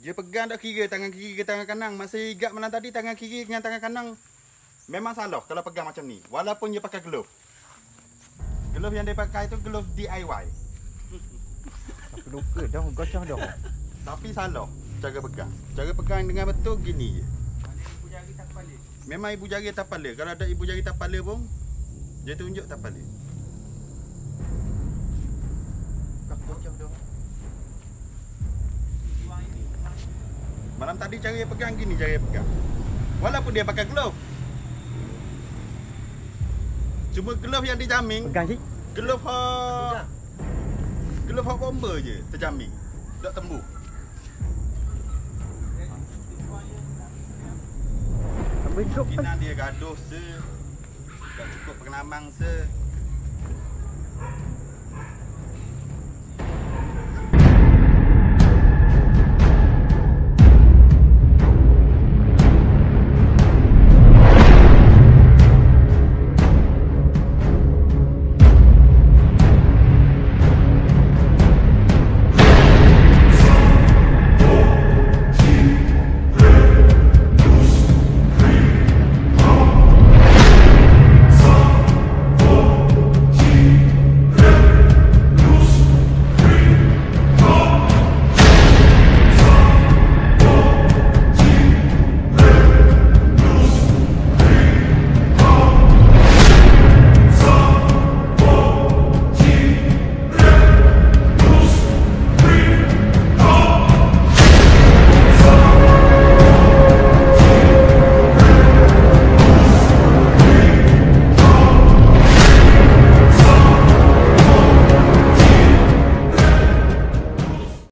pegang tak kira tangan kiri ke tangan kanan. Masa igat malam tadi tangan kiri dengan tangan kanan memang salah kalau pegang macam ni. Walaupun dia pakai glove. Glove yang dia pakai tu glove DIY. Aku lupa dah gocah dah. Tapi salah cara pegang. Cara pegang dengan betul gini je. Ibu jari tak kepala. Memang ibu jari tapala. Kalau ada ibu jari tapala pun dia tunjuk tapala. Kau gocah dah. Malam tadi cara dia pegang gini cara dia pegang. Walaupun dia pakai glove. Cuma glove yang dijamin, Pegang si. glove ha glove ha bomber je terjamin. Tak tembus. Kan. Kemungkinan dia gaduh se Tak cukup pengalaman se